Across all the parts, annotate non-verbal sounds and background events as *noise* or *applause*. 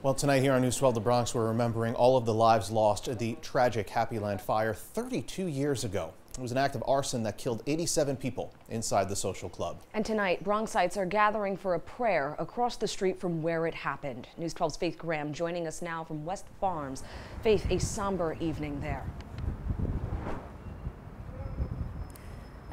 Well, tonight here on News 12 The Bronx, we're remembering all of the lives lost at the tragic Happy Land fire 32 years ago. It was an act of arson that killed 87 people inside the social club. And tonight, Bronxites are gathering for a prayer across the street from where it happened. News 12's Faith Graham joining us now from West Farms. Faith, a somber evening there.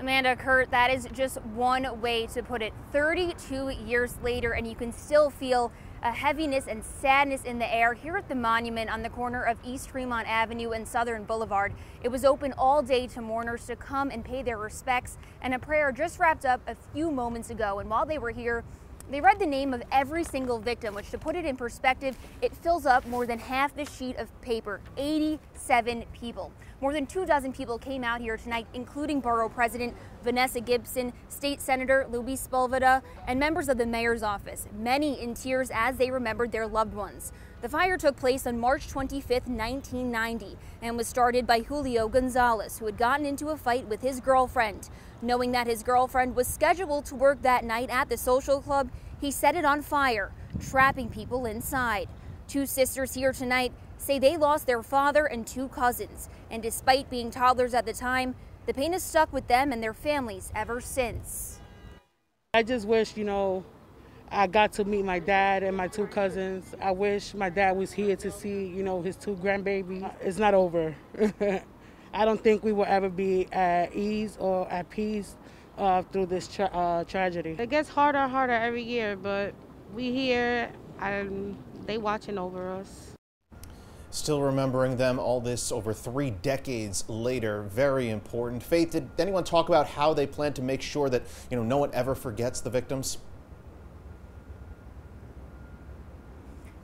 Amanda Kurt, that is just one way to put it. 32 years later, and you can still feel a heaviness and sadness in the air here at the monument on the corner of East Tremont Avenue and Southern Boulevard. It was open all day to mourners to come and pay their respects, and a prayer just wrapped up a few moments ago. And while they were here, they read the name of every single victim, which to put it in perspective, it fills up more than half the sheet of paper, 87 people. More than two dozen people came out here tonight, including Borough President Vanessa Gibson, State Senator Luis Sepulveda, and members of the mayor's office, many in tears as they remembered their loved ones. The fire took place on March 25, 1990, and was started by Julio Gonzalez, who had gotten into a fight with his girlfriend. Knowing that his girlfriend was scheduled to work that night at the social club, he set it on fire, trapping people inside. Two sisters here tonight say they lost their father and two cousins, and despite being toddlers at the time, the pain has stuck with them and their families ever since. I just wish, you know, I got to meet my dad and my two cousins. I wish my dad was here to see, you know, his two grandbabies. It's not over. *laughs* I don't think we will ever be at ease or at peace uh, through this tra uh, tragedy. It gets harder and harder every year, but we here and they watching over us. Still remembering them all this over three decades later. Very important. Faith, did anyone talk about how they plan to make sure that, you know, no one ever forgets the victims?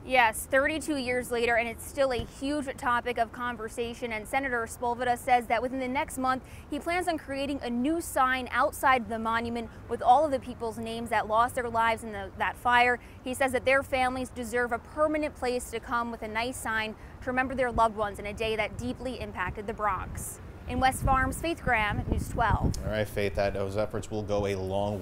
Yes, 32 years later, and it's still a huge topic of conversation. And Senator Sepulveda says that within the next month, he plans on creating a new sign outside the monument with all of the people's names that lost their lives in the, that fire. He says that their families deserve a permanent place to come with a nice sign to remember their loved ones in a day that deeply impacted the Bronx. In West Farms, Faith Graham, News 12. All right, Faith, that those efforts will go a long way.